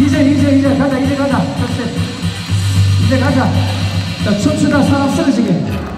이제 이제 이제 가자 이제 가자. 이제 가자. 자 춤추다 사람 쓰러지게.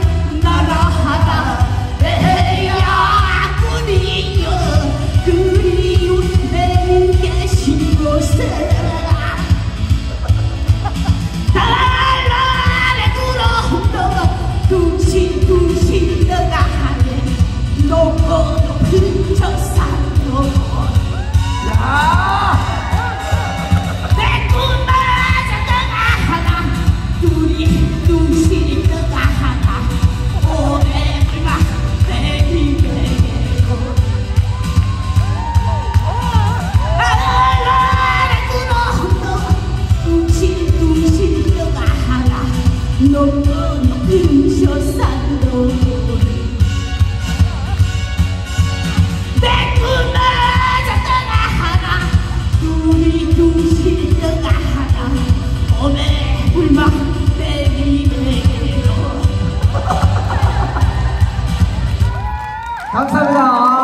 근처 산도 야! 刚才没唱好